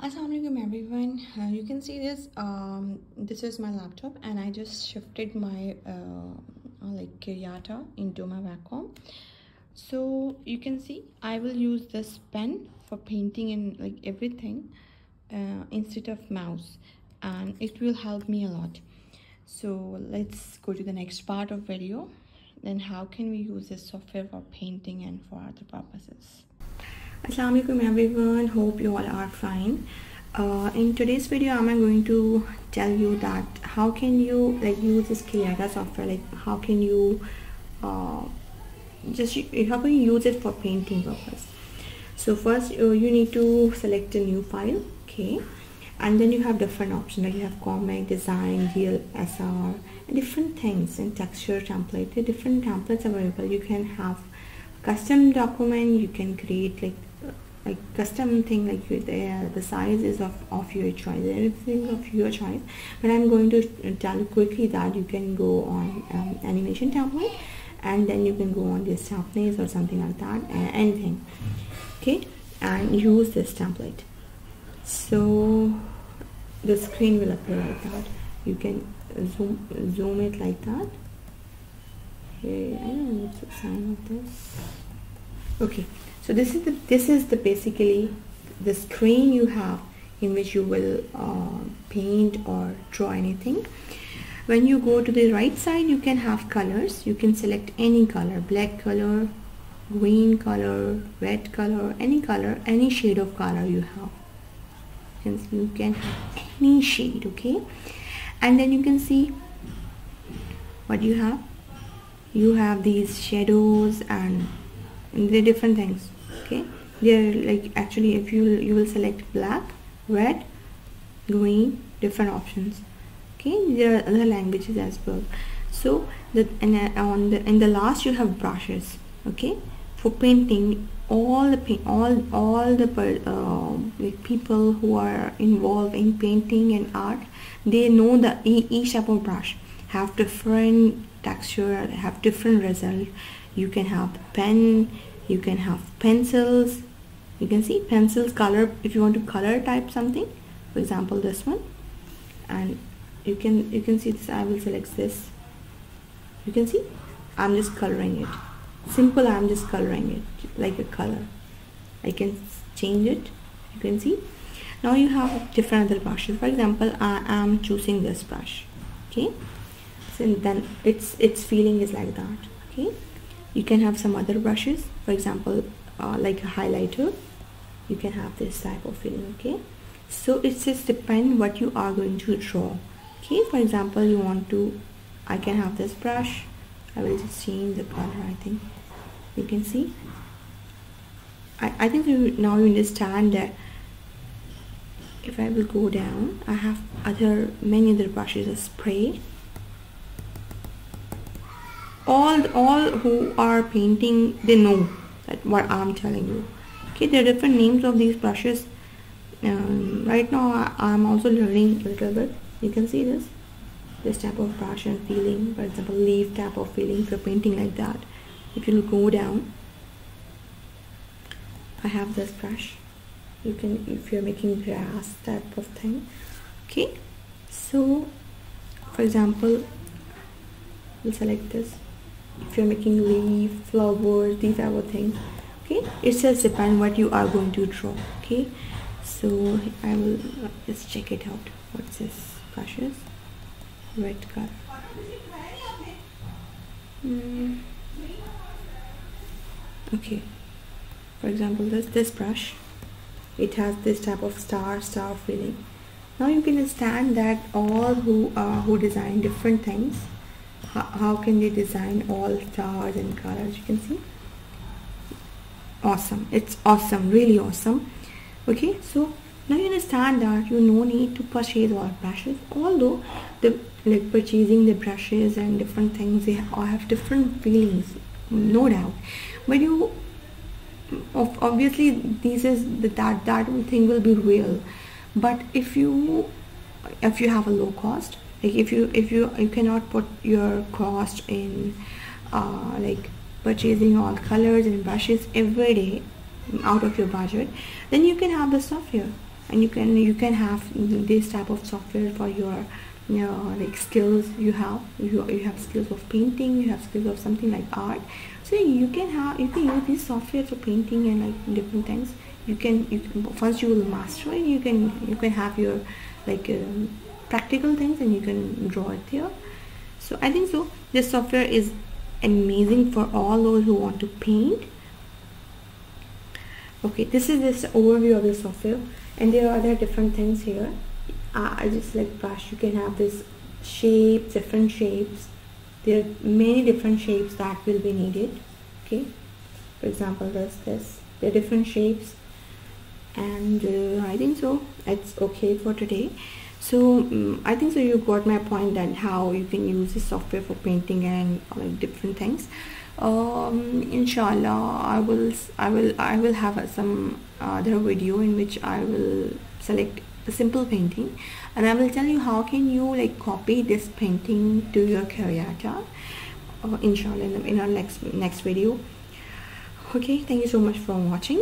Assalamualaikum everyone. Uh, you can see this um, this is my laptop and I just shifted my uh, like Yata into my Wacom. So you can see I will use this pen for painting and like everything uh, instead of mouse and it will help me a lot. So let's go to the next part of video. Then how can we use this software for painting and for other purposes Assalamualaikum everyone. Hope you all are fine. Uh, in today's video I'm going to tell you that how can you like use this Krita software? Like how can you uh, just how can you use it for painting purpose? So first uh, you need to select a new file okay? And then you have different options. Like you have comic design DLSR different things and texture template. The different templates available. You can have custom document. You can create like like custom thing like you, the, the size is of, of your choice everything of your choice. But i'm going to tell you quickly that you can go on um, animation template and then you can go on this thumbnails or something like that anything. Okay? And use this template so the screen will appear like that. You can zoom zoom it like that. Okay i don't know what's the sign of this okay. So this is the this is the basically the screen you have in which you will uh, paint or draw anything. When you go to the right side you can have colors. You can select any color black color green color red color any color any shade of color you have. Hence you can have any shade okay? And then you can see what you have. You have these shadows and the different things okay? They're like actually if you you will select black red green different options okay? There are other languages as well. So that and uh, on the in the last you have brushes okay? For painting all the paint all all the uh, people who are involved in painting and art they know that each type of brush have different texture have different result you can have pen you can have pencils. You can see pencils color if you want to color type something for example this one. And you can you can see this I will select this. You can see? I'm just coloring it. Simple I'm just coloring it like a color. I can change it. You can see? Now you have different other brushes. For example I am choosing this brush. Okay? So then its its feeling is like that. Okay you can have some other brushes for example uh, like a highlighter. You can have this type of feeling okay? So it just depend what you are going to draw okay? For example you want to I can have this brush. I will just change the color I think. You can see? I, I think you now you understand that if I will go down I have other many other brushes a spray all all who are painting they know that what I'm telling you. Okay there are different names of these brushes. Um, right now I, am also learning a little bit. You can see this. This type of brush and feeling for example leaf type of feeling you're painting like that if you go down. I have this brush. You can if you're making grass type of thing. Okay so for example we'll select this if you're making leaf flowers these type of things okay? It just depend what you are going to draw okay? So I will just check it out. What's this? Brushes? Red color. Mm. okay. For example this this brush it has this type of star star feeling. Now you can understand that all who uh, who design different things how, how can they design all stars and colors you can see? Awesome. It's awesome really awesome. Okay so now you understand that you no need to purchase all brushes. Although the like purchasing the brushes and different things they all have different feelings no doubt. But you obviously this is the, that that thing will be real. But if you if you have a low cost like if you if you you cannot put your cost in uh, like purchasing all colors and brushes every day out of your budget then you can have the software. And you can you can have this type of software for your you know, like skills you have you, you have skills of painting you have skills of something like art. So you can have you can use this software for painting and like different things. You can you can once you will master it you can you can have your like um, practical things and you can draw it here. So i think so. This software is amazing for all those who want to paint. Okay this is this overview of the software. And there are other different things here. Uh, I just like brush. You can have this shapes different shapes. There are many different shapes that will be needed. Okay? For example there's this. Are different shapes. And uh, I think so. It's okay for today so um, I think so you got my point that how you can use this software for painting and like different things. Um, inshallah I will I will I will have some other video in which I will select a simple painting and I will tell you how can you like copy this painting to your Krita uh, inshallah in, in our next next video. Okay thank you so much for watching